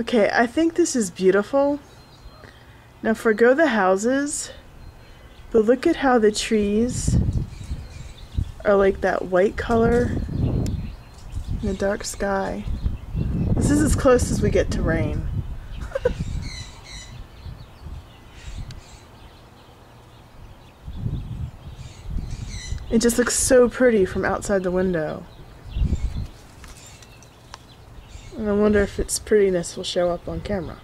Okay, I think this is beautiful. Now forgo the houses, but look at how the trees are like that white color in the dark sky. This is as close as we get to rain. it just looks so pretty from outside the window. And I wonder if its prettiness will show up on camera.